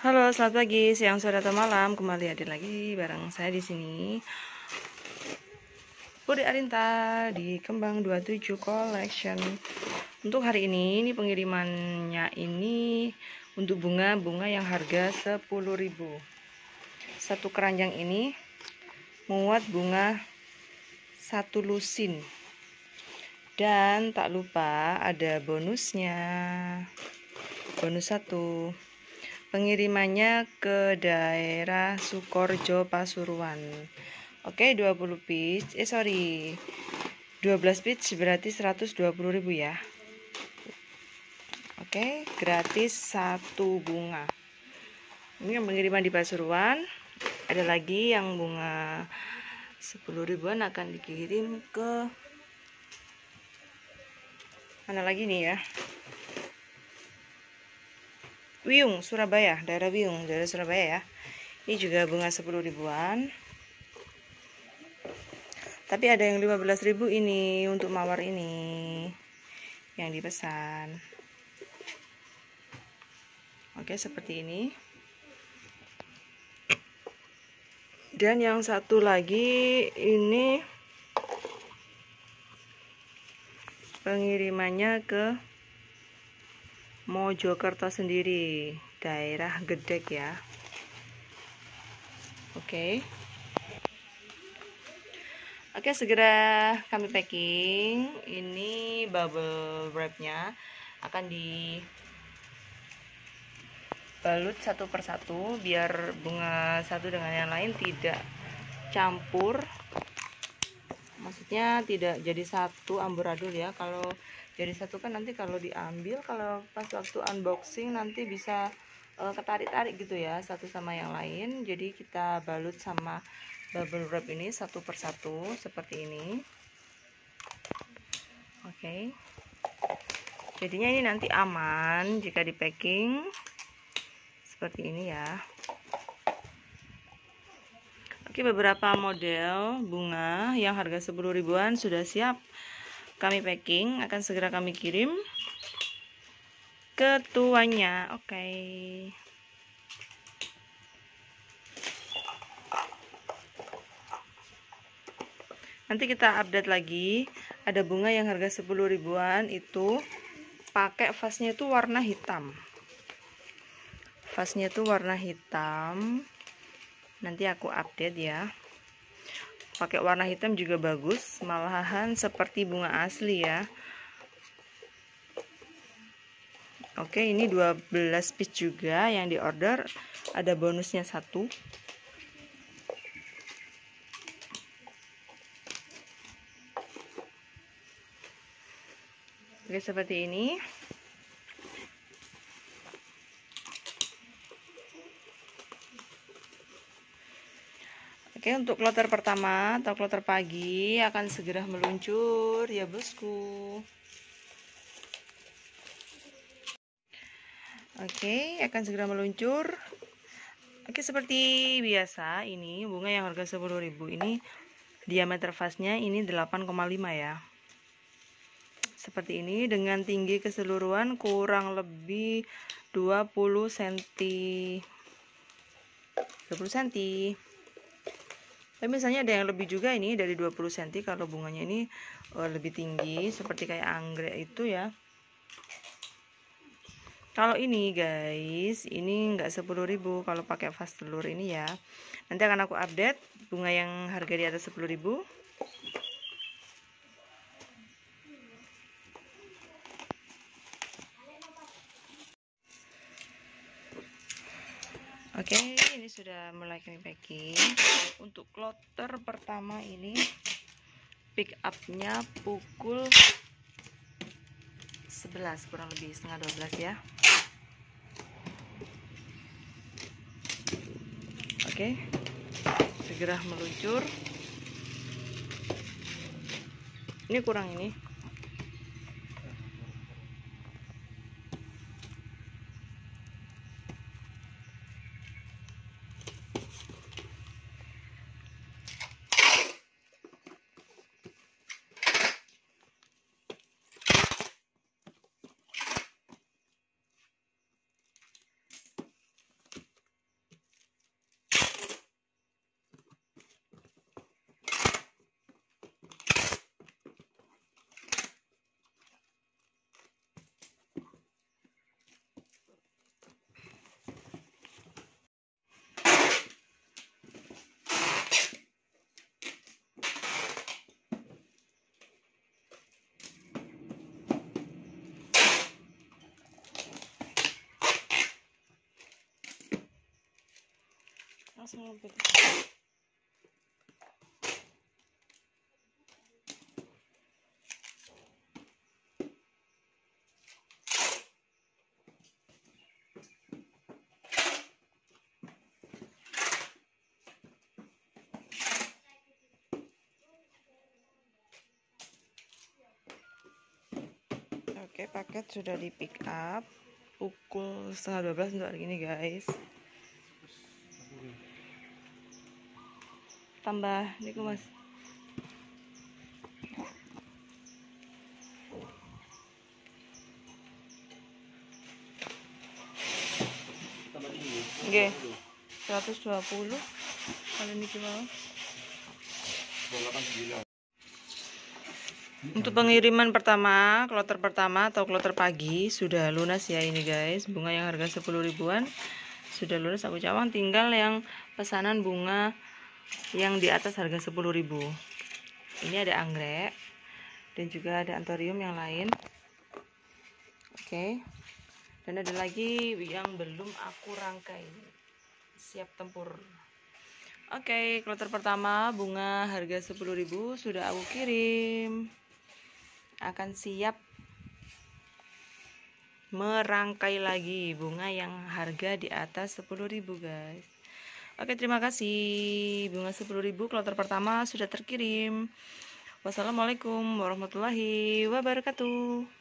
Halo, selamat pagi, siang, sore, atau malam. Kembali hadir lagi bareng saya di sini. Puri Arinta di Kembang 27 Collection. Untuk hari ini, ini pengirimannya ini untuk bunga-bunga yang harga 10.000. Satu keranjang ini muat bunga satu lusin. Dan tak lupa ada bonusnya. Bonus satu pengirimannya ke daerah Sukorjo Pasuruan. Oke 20 piece. Eh sorry. 12 piece berarti 120.000 ya. Oke gratis satu bunga. Ini yang pengiriman di Pasuruan. Ada lagi yang bunga 10 ribuan akan dikirim ke mana lagi nih ya Wiyung, Surabaya, daerah Wiyung, daerah Surabaya ya. Ini juga bunga 10 ribuan. Tapi ada yang 15 ribu ini untuk mawar ini yang dipesan. Oke, seperti ini. Dan yang satu lagi ini pengirimannya ke Mojokerto sendiri daerah Gedek ya. Oke. Oke segera kami packing. Ini bubble wrapnya akan di balut satu persatu biar bunga satu dengan yang lain tidak campur. Maksudnya tidak jadi satu amburadul ya. Kalau jadi satu kan nanti kalau diambil kalau pas waktu unboxing nanti bisa uh, ketarik-tarik gitu ya satu sama yang lain. Jadi kita balut sama bubble wrap ini satu persatu seperti ini. Oke. Okay. jadinya ini nanti aman jika di packing. Seperti ini ya. Oke beberapa model bunga yang harga 10 ribuan sudah siap kami packing akan segera kami kirim ke tuanya oke. Okay. nanti kita update lagi. Ada bunga yang harga 10 ribuan itu pakai vasnya itu warna hitam. Vasnya itu warna hitam. Nanti aku update ya pakai warna hitam juga bagus. Malahan seperti bunga asli ya. Oke ini 12 piece juga yang di order ada bonusnya satu. Oke seperti ini Oke untuk kloter pertama atau kloter pagi akan segera meluncur ya bosku. Oke akan segera meluncur. Oke seperti biasa ini bunga yang harga 10.000 ini diameter vasnya ini 8,5 ya. Seperti ini dengan tinggi keseluruhan kurang lebih 20 cm 20 cm tapi misalnya ada yang lebih juga ini dari 20 cm kalau bunganya ini uh, lebih tinggi seperti kayak anggrek itu ya. Kalau ini guys ini enggak 10.000 kalau pakai vas telur ini ya. Nanti akan aku update bunga yang harga di atas 10.000 Oke, ini sudah mulai kami packing. Untuk kloter pertama ini pick upnya pukul 11 kurang lebih setengah 12 ya. Oke. Segera meluncur. Ini kurang ini. Langsung ngebut Oke, paket sudah di pick up pukul setengah 12 untuk hari ini guys. Tambah niku Mas. Oke. 120 kalau niki mau. Untuk pengiriman pertama, kloter pertama atau kloter pagi sudah lunas ya ini guys. Bunga yang harga 10 ribuan sudah lunas aku cawang. Tinggal yang pesanan bunga yang di atas harga 10 ribu. Ini ada anggrek dan juga ada antorium yang lain. Oke. Dan ada lagi yang belum aku rangkai. Siap tempur. Oke, kloter pertama bunga harga 10.000 sudah aku kirim akan siap merangkai lagi bunga yang harga di atas 10.000 guys Oke terima kasih. Bunga 10.000 kloter pertama sudah terkirim. Wassalamualaikum warahmatullahi wabarakatuh